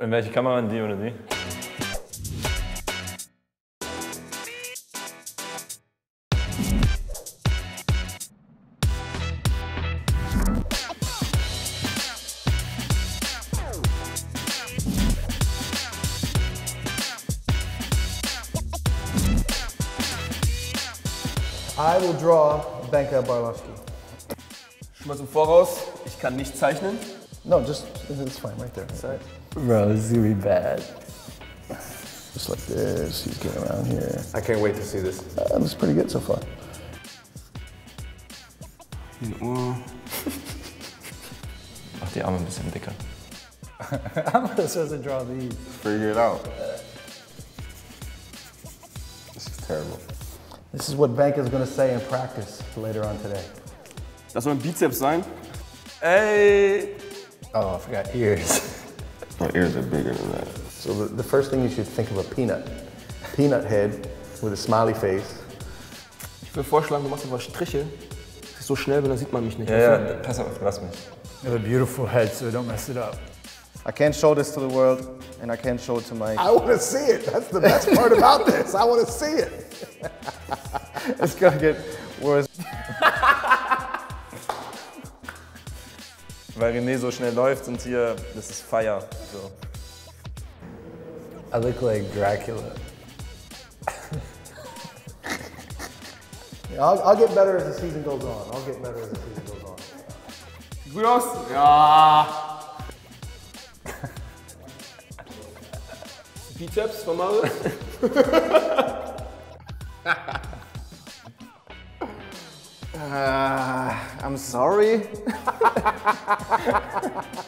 In welche Kamera? In die oder die? I will draw Benka Barlowski. Schon mal zum Voraus, ich kann nicht zeichnen. No, just it's fine right there. Sorry. Bro, this is gonna be bad. Just like this, he's getting around here. I can't wait to see this. Uh, looks pretty good so far. Mach die Arme ein bisschen dicker. I'm supposed to draw these. Figure it out. This is terrible. This is what Benka's gonna say in practice later on today. Das soll ein Bizeps sein. Ey! Oh, I forgot ears. My ears are bigger than that. So the, the first thing you should think of a peanut. Peanut head with a smiley face. Ich will vorschlagen, du machst einfach Striche. Das ist so schnell, weil dann sieht man mich nicht. Ja, ja, pass auf, lass mich. You have a beautiful head, so don't mess it up. I can't show this to the world, and I can't show it to my. I wanna see it. That's the best part about this. I wanna see it. It's gonna get worse. Weil René so schnell läuft und hier, das ist Feier. So. I look like Dracula. yeah, I'll, I'll get better as the season goes on. I'll get better as the season goes on. Aus? Ja! Bizeps von Marius? Uh, I'm sorry.